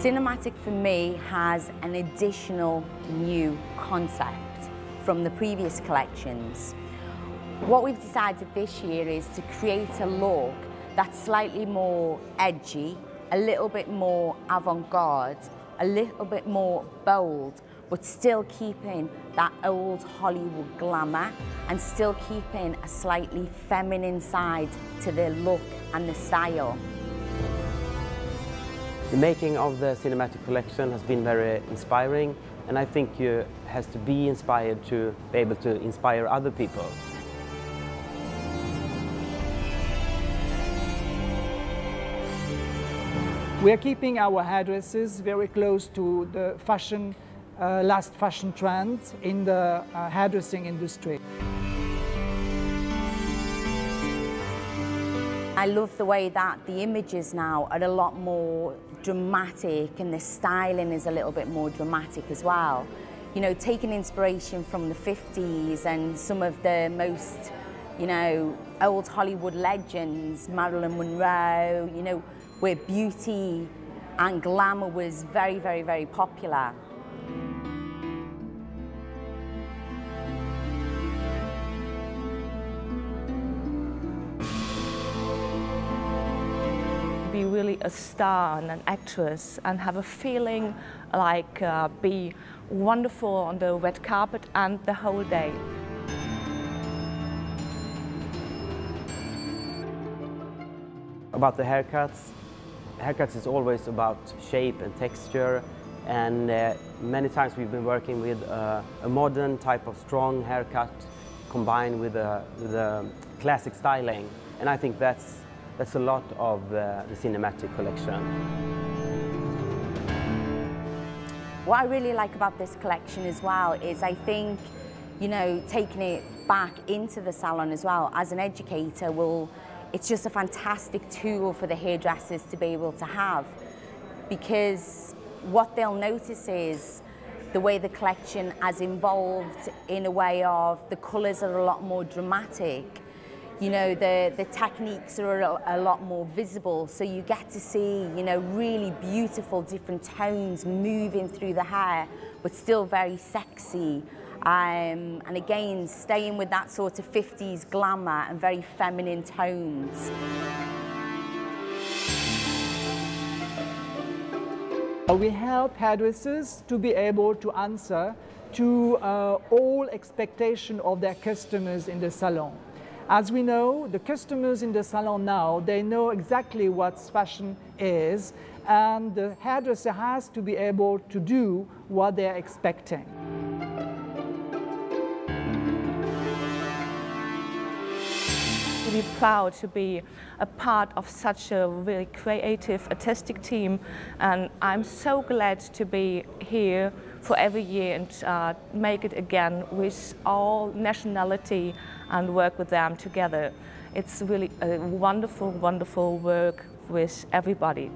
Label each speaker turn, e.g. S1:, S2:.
S1: Cinematic for me has an additional new concept from the previous collections. What we've decided this year is to create a look that's slightly more edgy, a little bit more avant-garde, a little bit more bold, but still keeping that old Hollywood glamour and still keeping a slightly feminine side to the look and the style.
S2: The making of the cinematic collection has been very inspiring and I think you has to be inspired to be able to inspire other people.
S3: We are keeping our hairdressers very close to the fashion, uh, last fashion trends in the uh, hairdressing industry.
S1: I love the way that the images now are a lot more dramatic and the styling is a little bit more dramatic as well. You know, taking inspiration from the 50s and some of the most, you know, old Hollywood legends, Marilyn Monroe, you know, where beauty and glamour was very, very, very popular.
S4: Be really a star and an actress and have a feeling like uh, be wonderful on the red carpet and the whole day.
S2: About the haircuts, haircuts is always about shape and texture and uh, many times we've been working with uh, a modern type of strong haircut combined with a, with a classic styling and I think that's that's a lot of uh, the cinematic collection.
S1: What I really like about this collection as well is I think, you know, taking it back into the salon as well as an educator will, it's just a fantastic tool for the hairdressers to be able to have because what they'll notice is the way the collection has evolved in a way of the colours are a lot more dramatic you know, the, the techniques are a, lot more visible. So you get to see, you know, really beautiful different tones moving through the hair, but still very sexy. Um, and again, staying with that sort of 50s glamour and very feminine tones.
S3: We help hairdressers to be able to answer to uh, all expectation of their customers in the salon. As we know, the customers in the salon now, they know exactly what fashion is, and the hairdresser has to be able to do what they're expecting.
S4: Really proud to be a part of such a really creative, artistic team, and I'm so glad to be here for every year and uh, make it again with all nationality and work with them together. It's really a wonderful, wonderful work with everybody.